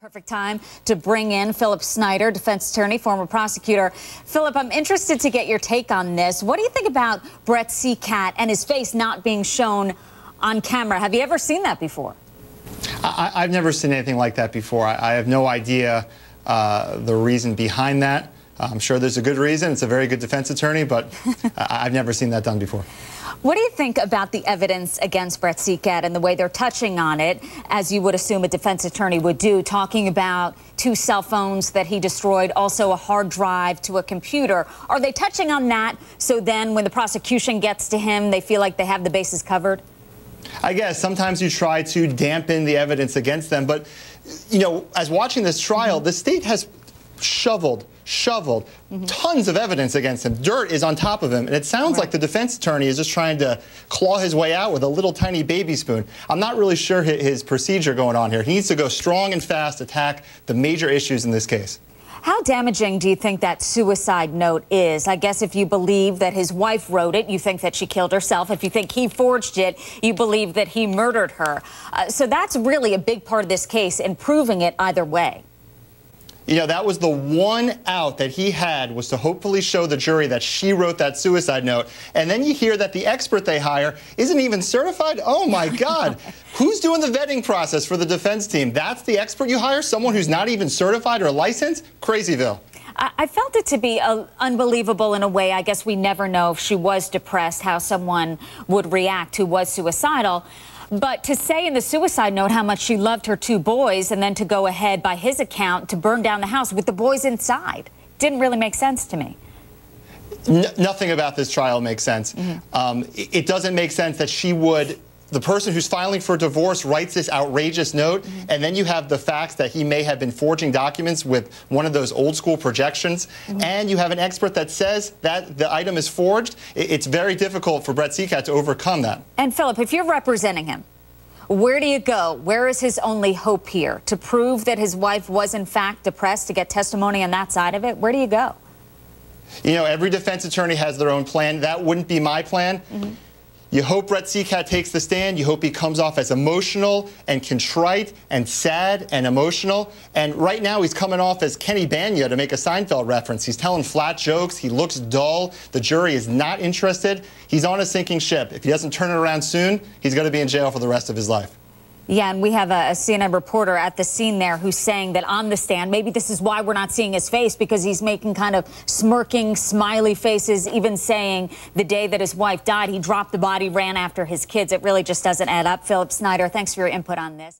Perfect time to bring in Philip Snyder, defense attorney, former prosecutor. Philip, I'm interested to get your take on this. What do you think about Brett Seacat and his face not being shown on camera? Have you ever seen that before? I, have never seen anything like that before. I, I have no idea uh, the reason behind that. I'm sure there's a good reason. It's a very good defense attorney, but I've never seen that done before. What do you think about the evidence against Brett Seacat and the way they're touching on it, as you would assume a defense attorney would do, talking about two cell phones that he destroyed, also a hard drive to a computer? Are they touching on that so then when the prosecution gets to him, they feel like they have the bases covered? I guess sometimes you try to dampen the evidence against them, but you know, as watching this trial, the state has shoveled, shoveled, mm -hmm. tons of evidence against him. Dirt is on top of him. And it sounds right. like the defense attorney is just trying to claw his way out with a little tiny baby spoon. I'm not really sure his procedure going on here. He needs to go strong and fast, attack the major issues in this case. How damaging do you think that suicide note is? I guess if you believe that his wife wrote it, you think that she killed herself. If you think he forged it, you believe that he murdered her. Uh, so that's really a big part of this case and proving it either way. You know, that was the one out that he had was to hopefully show the jury that she wrote that suicide note. And then you hear that the expert they hire isn't even certified. Oh, my God. who's doing the vetting process for the defense team? That's the expert you hire? Someone who's not even certified or licensed? Crazyville. I felt it to be uh, unbelievable in a way. I guess we never know if she was depressed, how someone would react who was suicidal. But to say in the suicide note how much she loved her two boys and then to go ahead by his account to burn down the house with the boys inside didn't really make sense to me. N nothing about this trial makes sense. Mm -hmm. um, it, it doesn't make sense that she would the person who's filing for divorce writes this outrageous note, mm -hmm. and then you have the facts that he may have been forging documents with one of those old school projections, mm -hmm. and you have an expert that says that the item is forged. It's very difficult for Brett Seacat to overcome that. And Philip, if you're representing him, where do you go? Where is his only hope here? To prove that his wife was in fact depressed, to get testimony on that side of it? Where do you go? You know, every defense attorney has their own plan. That wouldn't be my plan. Mm -hmm. You hope Brett Seacat takes the stand. You hope he comes off as emotional and contrite and sad and emotional. And right now he's coming off as Kenny Bania to make a Seinfeld reference. He's telling flat jokes. He looks dull. The jury is not interested. He's on a sinking ship. If he doesn't turn it around soon, he's going to be in jail for the rest of his life. Yeah, and we have a, a, CNN reporter at the scene there who's saying that on the stand, maybe this is why we're not seeing his face because he's making kind of smirking, smiley faces, even saying the day that his wife died, he dropped the body, ran after his kids. It really just doesn't add up. Philip Snyder, thanks for your input on this.